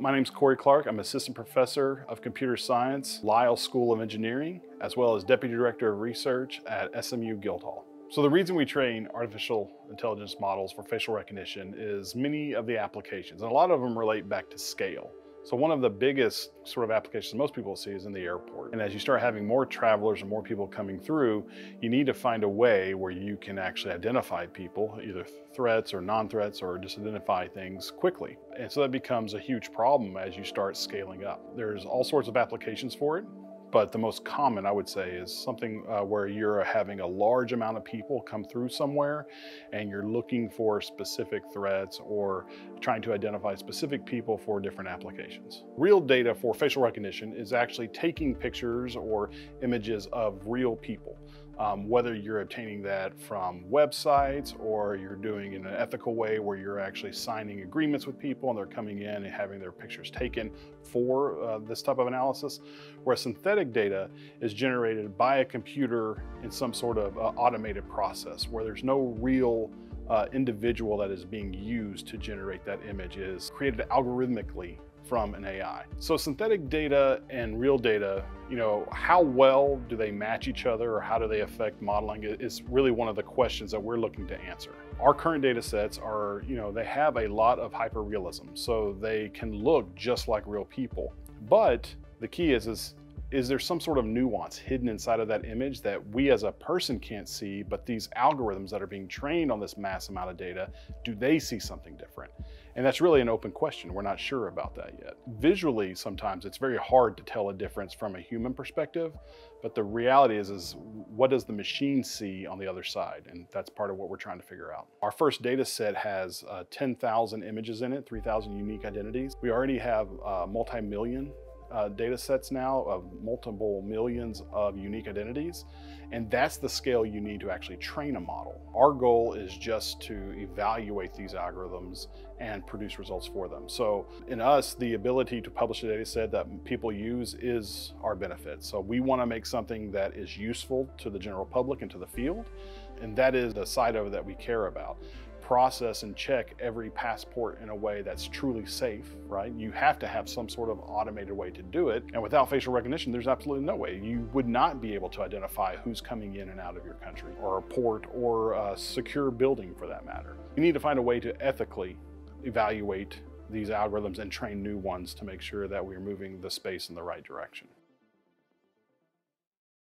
My name is Corey Clark. I'm Assistant Professor of Computer Science, Lyle School of Engineering, as well as Deputy Director of Research at SMU Guildhall. So the reason we train artificial intelligence models for facial recognition is many of the applications, and a lot of them relate back to scale. So one of the biggest sort of applications most people see is in the airport. And as you start having more travelers and more people coming through, you need to find a way where you can actually identify people, either threats or non-threats, or just identify things quickly. And so that becomes a huge problem as you start scaling up. There's all sorts of applications for it. But the most common, I would say, is something uh, where you're having a large amount of people come through somewhere and you're looking for specific threats or trying to identify specific people for different applications. Real data for facial recognition is actually taking pictures or images of real people um, whether you're obtaining that from websites or you're doing in an ethical way where you're actually signing agreements with people and they're coming in and having their pictures taken for uh, this type of analysis, where synthetic data is generated by a computer in some sort of uh, automated process where there's no real uh, individual that is being used to generate that image. Is created algorithmically from an AI. So synthetic data and real data, you know, how well do they match each other or how do they affect modeling is really one of the questions that we're looking to answer. Our current data sets are, you know, they have a lot of hyperrealism, so they can look just like real people. But the key is, is is there some sort of nuance hidden inside of that image that we as a person can't see, but these algorithms that are being trained on this mass amount of data, do they see something different? And that's really an open question. We're not sure about that yet. Visually, sometimes it's very hard to tell a difference from a human perspective, but the reality is, is what does the machine see on the other side? And that's part of what we're trying to figure out. Our first data set has uh, 10,000 images in it, 3,000 unique identities. We already have uh, multi-million uh, data sets now of multiple millions of unique identities. And that's the scale you need to actually train a model. Our goal is just to evaluate these algorithms and produce results for them. So in us, the ability to publish a data set that people use is our benefit. So we wanna make something that is useful to the general public and to the field. And that is the side of it that we care about process and check every passport in a way that's truly safe, right? You have to have some sort of automated way to do it. And without facial recognition, there's absolutely no way. You would not be able to identify who's coming in and out of your country or a port or a secure building for that matter. You need to find a way to ethically evaluate these algorithms and train new ones to make sure that we're moving the space in the right direction.